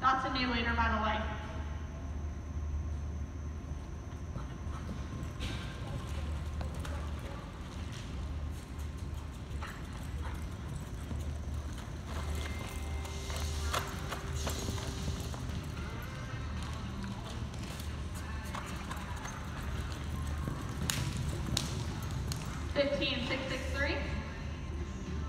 That's a new leader by the way. Fifteen, sixteen.